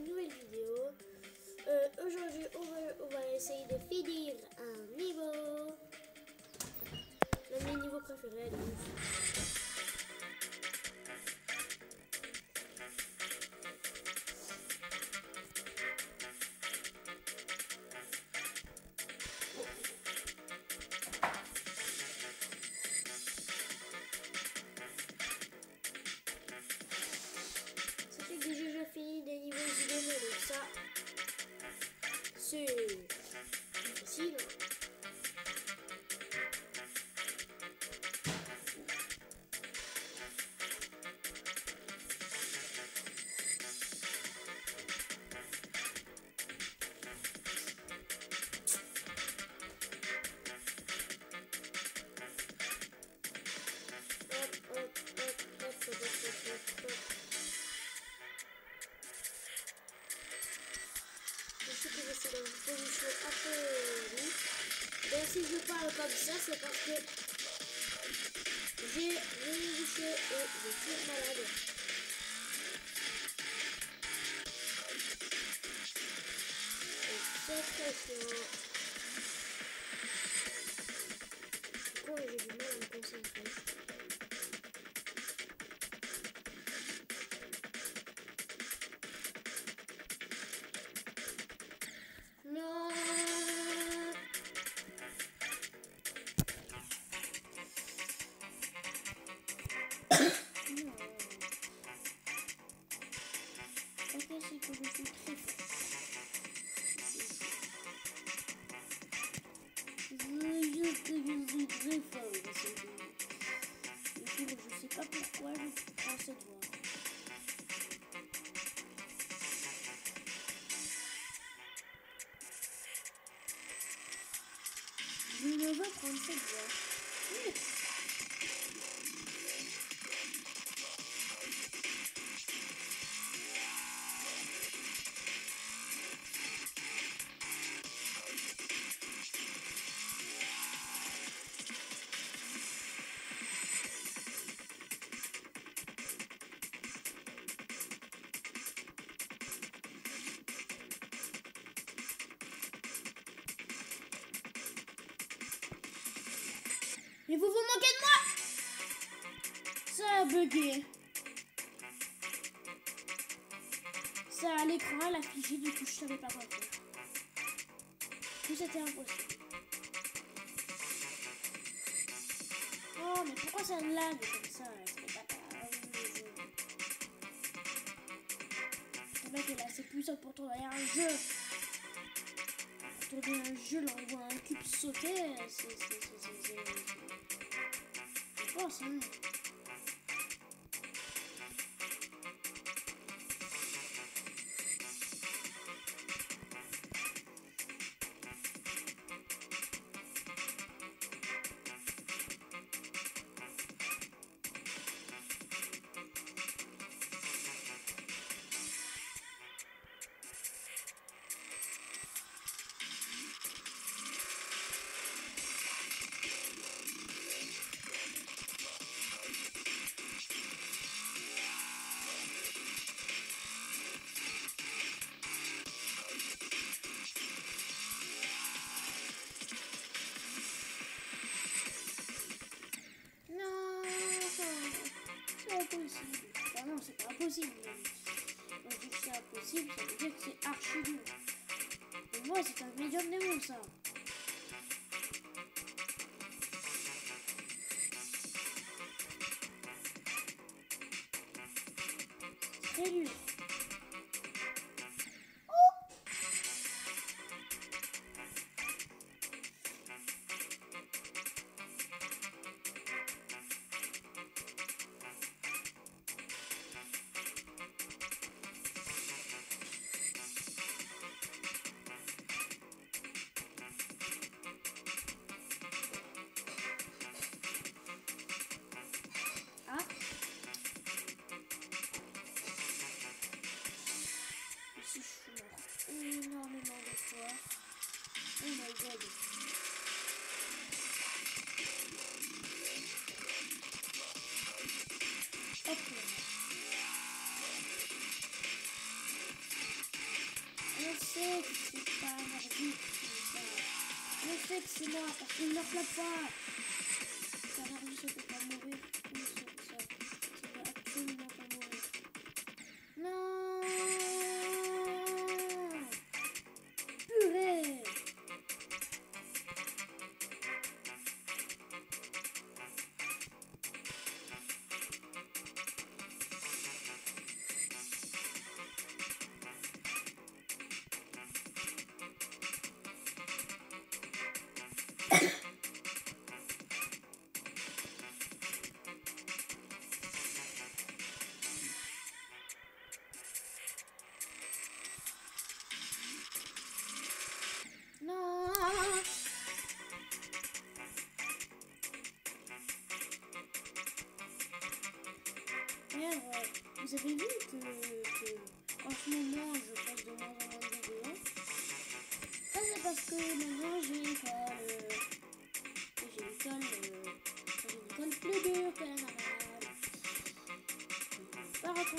nouvelle vidéo. Euh, Aujourd'hui, on va, essayer de finir un niveau. Niveaux préférés, allez, Later. Si je parle comme ça, c'est parce que j'ai bouché et je suis malade. C'est très chiant. Pourquoi j'ai du mal à me concentrer Ok, c'est que je suis très fort. Je juste que je suis très fort dans ce jeu. Du coup, je sais pas pourquoi je prends cette voie. Je ne veux prendre cette voie. Ça à l'écran, elle affichait, du coup je savais pas quoi faire. Tout c'était impossible. Oh mais pourquoi ça lag comme ça C'est pas. Le mec est assez puissant pour tourner un jeu. Pour tourner un jeu, là on voit un cube sauter, c'est- c'est- impossible. Non, c'est pas impossible. mais je dis que c'est impossible, ça veut dire que c'est archi dur. Pour moi, c'est un médium démon, ça.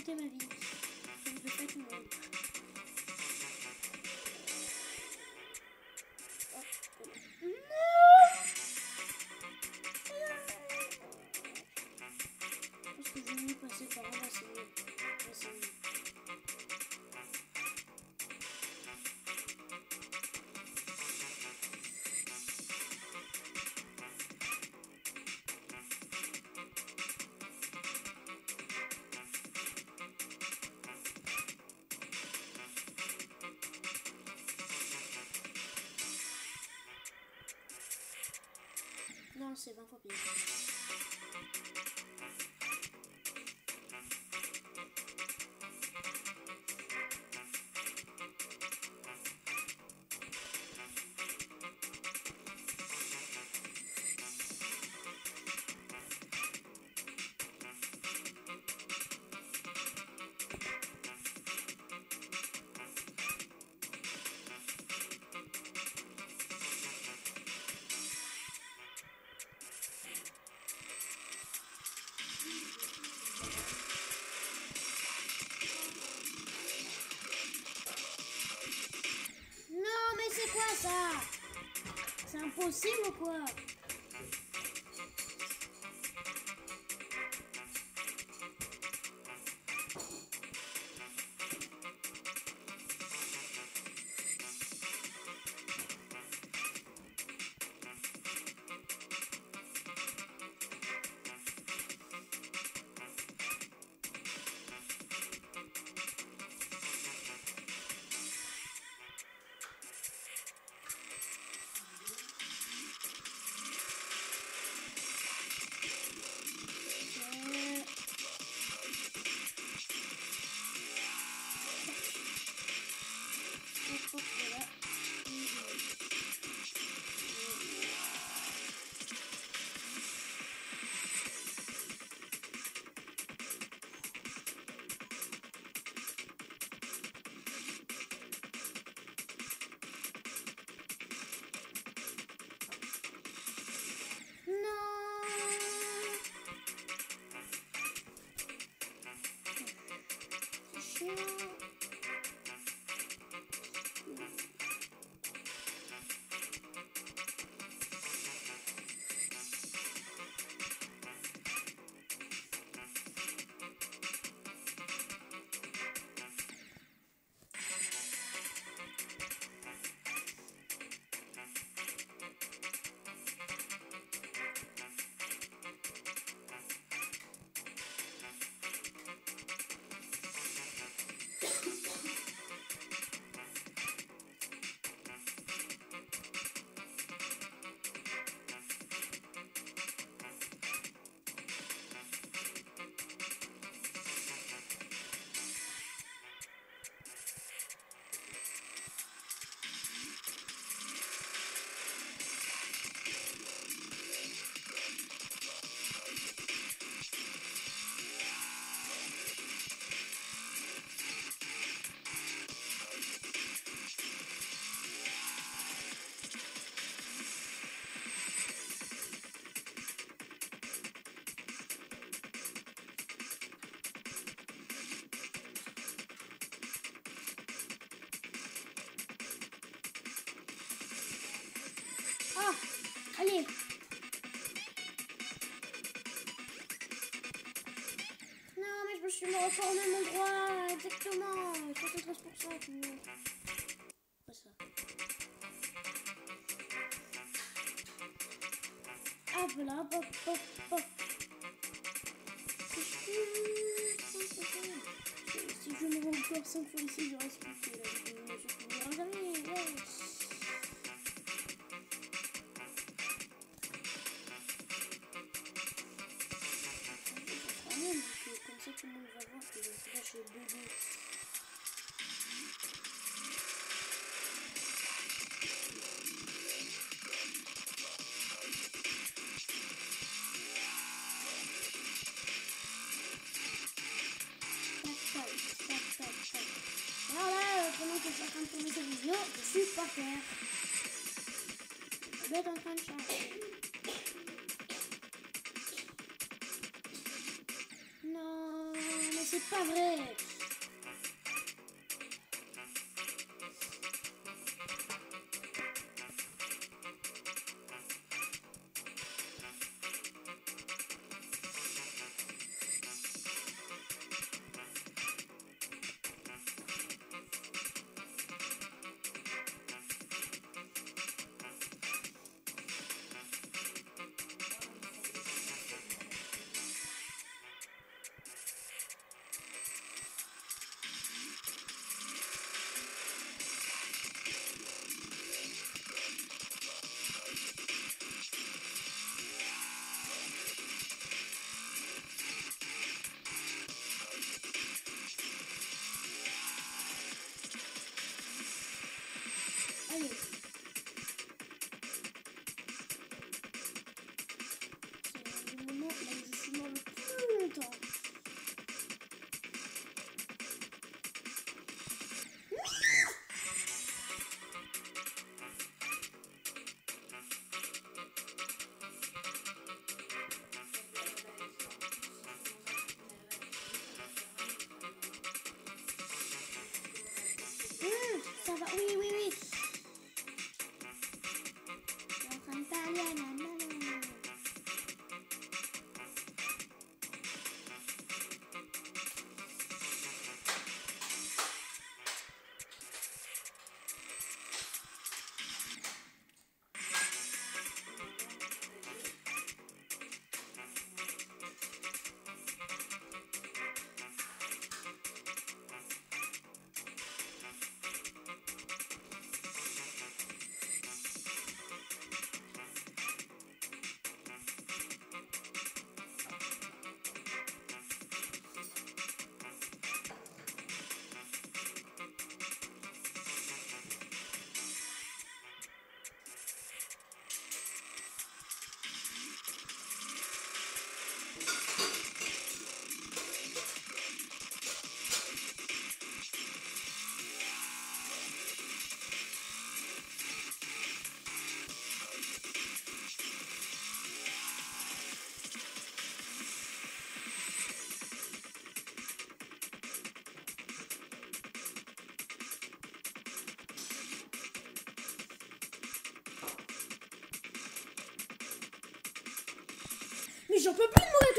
raconter ma vie. Je ne veux pas tout monde. Non Parce que je vais passer par là, c'est. C'est mieux. não sei, vamos copiar. ça. C'est impossible ou quoi? Allez Non, mais je me suis retourné mon droit, exactement 73%, tu vois. Pas ça. Hop là, hop, hop, hop. Si je me rends encore 5 fois ici, je reste plus que. Je finirai jamais. Que je suis en train de tourner cette vidéo, par terre. Je vais être en train de charger. Non, mais c'est pas vrai. J'en peux plus de mourir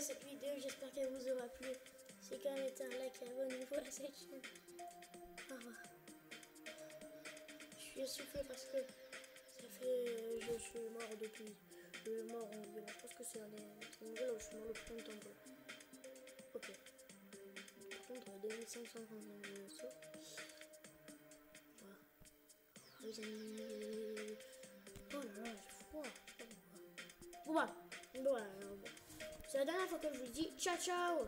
cette vidéo, j'espère qu'elle vous aura plu. Quand même été un like et abonnez-vous à cette chaîne. Au revoir. Je suis essoufflé parce que ça fait... Je suis mort depuis... Je suis mort environ... Je pense que c'est un des c'est une nouvelle où je suis mort le plus longtemps. Ok. Par contre, 2535 sauts. Voilà. Oh là là, j'ai froid. Bon voilà. Bon alors bon. C'est la dernière fois que je vous dis ciao ciao